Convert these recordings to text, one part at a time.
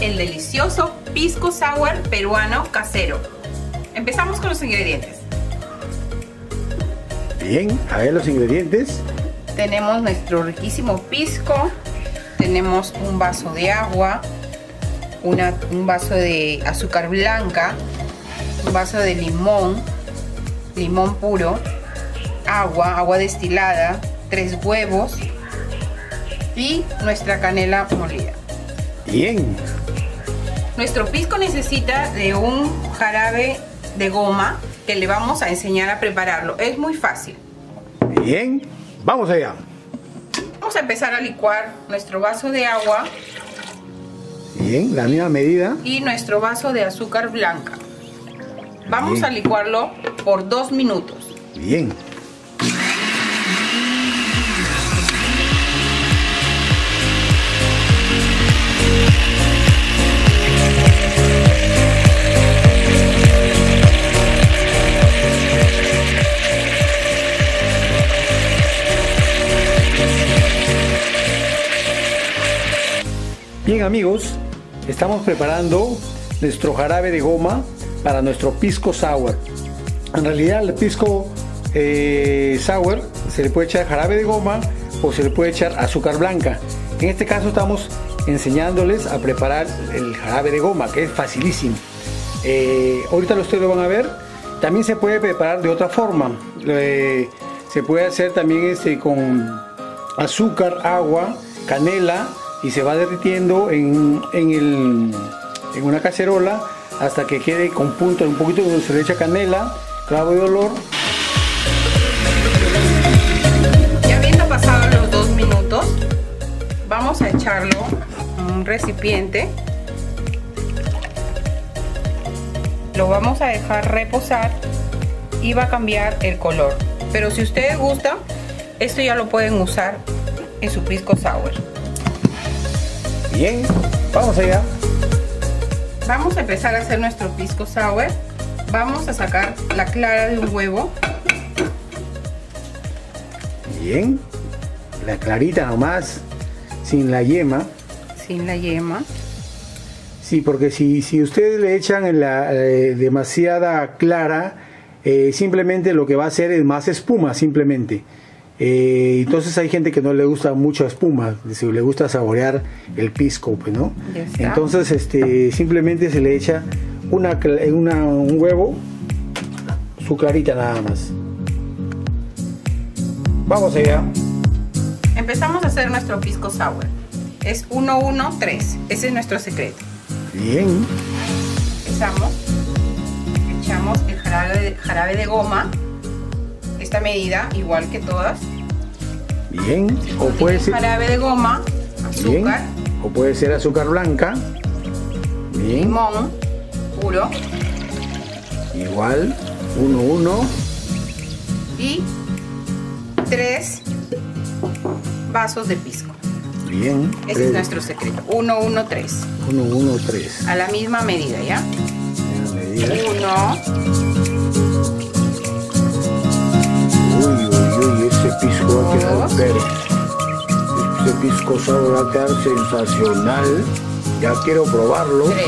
el delicioso pisco sour peruano casero. Empezamos con los ingredientes. Bien, a ver los ingredientes. Tenemos nuestro riquísimo pisco, tenemos un vaso de agua, un vaso de azúcar blanca, un vaso de limón, limón puro, agua, agua destilada, tres huevos y nuestra canela molida. Bien. Nuestro pisco necesita de un jarabe de goma que le vamos a enseñar a prepararlo. Es muy fácil. Bien, vamos allá. Vamos a empezar a licuar nuestro vaso de agua. Bien, la misma medida. Y nuestro vaso de azúcar blanca. Vamos a licuarlo por dos minutos. Bien. Bien amigos, estamos preparando nuestro jarabe de goma para nuestro pisco sour. En realidad el pisco eh, sour se le puede echar jarabe de goma o se le puede echar azúcar blanca. En este caso estamos enseñándoles a preparar el jarabe de goma, que es facilísimo. Eh, ahorita ustedes lo van a ver. También se puede preparar de otra forma. Eh, se puede hacer también este, con azúcar, agua, canela y se va derritiendo en, en, una cacerola hasta que quede con punto, un poquito se le echa canela, clavo de olor. Ya habiendo pasado los dos minutos, vamos a echarlo en un recipiente. Lo vamos a dejar reposar y va a cambiar el color. Pero si ustedes gustan, esto ya lo pueden usar en su pisco sour. Bien, vamos allá. Vamos a empezar a hacer nuestro pisco sour. Vamos a sacar la clara de un huevo. Bien, la clarita nomás, sin la yema. Sin la yema. Sí, porque si, si ustedes le echan en la eh, demasiada clara, eh, simplemente lo que va a hacer es más espuma, simplemente. Eh, entonces hay gente que no le gusta mucho espuma, le gusta saborear el pisco, pues, ¿no? Entonces este, simplemente se le echa una, una, un huevo, su clarita nada más. Vamos allá. Empezamos a hacer nuestro pisco sour. Es 113, ese es nuestro secreto. Bien. Empezamos, echamos el jarabe de goma esta medida, igual que todas. Bien, o puede ser jarabe de goma, azúcar, o puede ser azúcar blanca. Bien. Limón puro. Igual, 1 1 y tres vasos de pisco. Bien. Ese es nuestro secreto. 1 1 3. 1 1 3. A la misma medida, ¿ya? 1 pisco quedar pero este pisco sour va a quedar sensacional. Ya quiero probarlo. Tres.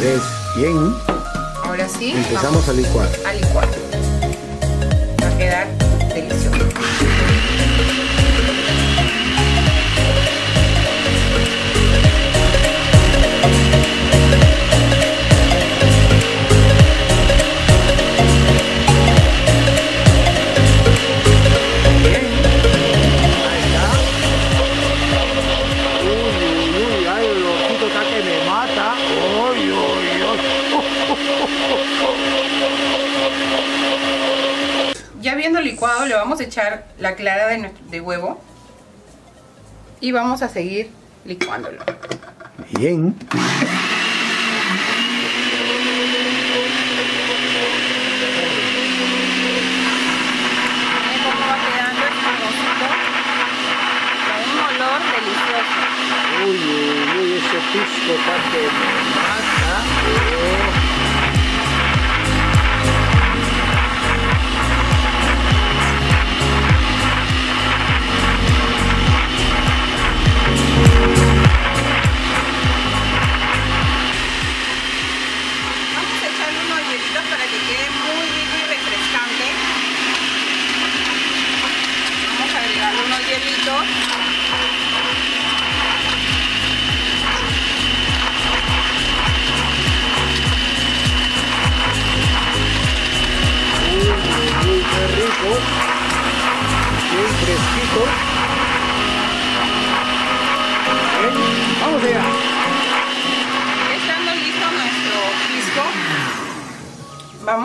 Tres bien. Ahora sí. Empezamos a licuar a licuar va a quedar delicioso Ya viendo licuado le vamos a echar la clara de, de huevo y vamos a seguir licuándolo. Bien. un olor delicioso. Uy, uy, uy, ese pisco está que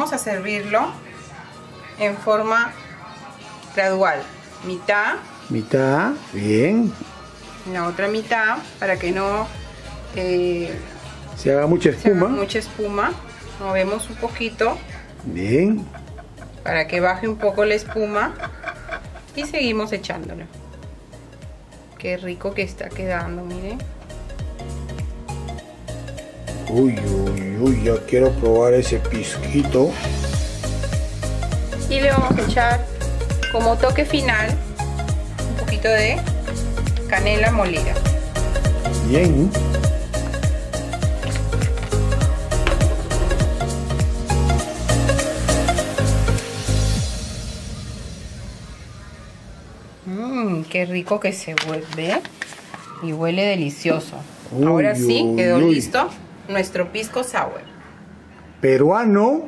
vamos a servirlo en forma gradual. Mitad, Mitad. Bien. la otra mitad, para que no eh, Se haga mucha haga espuma. mucha espuma. Movemos un poquito Bien. para que baje un poco la espuma y seguimos echándolo. Qué rico que está quedando, miren. Uy, uy, uy, ya quiero probar ese pisquito. Y le vamos a echar como toque final un poquito de canela molida. Bien. Mmm, qué rico que se vuelve y huele delicioso. Uy, Ahora sí, uy, quedó uy. listo nuestro pisco sour Peruano,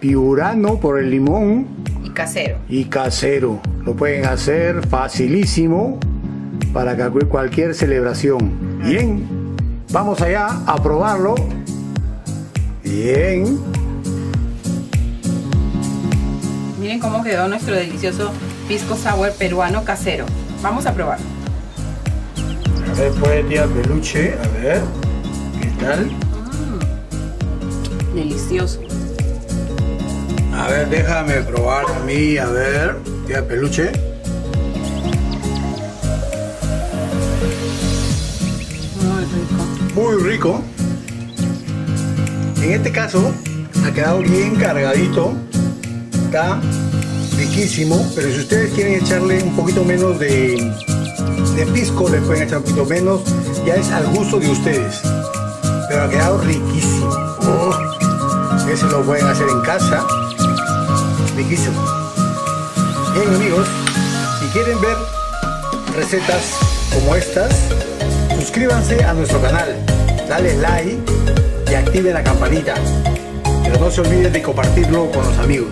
piurano por el limón y casero. y casero. Lo pueden hacer facilísimo para cualquier celebración. Bien, vamos allá a probarlo. Bien, Miren cómo quedó nuestro delicioso pisco sour peruano casero. Vamos a probarlo. a ver, pues tía peluche, a ver, ¿qué tal? Delicioso. A ver, déjame probar a mí, a ver, tía peluche. Muy rico. Muy rico. En este caso ha quedado bien cargadito. Está riquísimo. Pero si ustedes quieren echarle un poquito menos de, de pisco, le pueden echar un poquito menos. Ya es al gusto de ustedes. Pero ha quedado riquísimo. Lo pueden hacer en casa. Riquísimo. Bien amigos, si quieren ver recetas como estas, suscríbanse a nuestro canal, dale like y activen la campanita. Pero no se olviden de compartirlo con los amigos.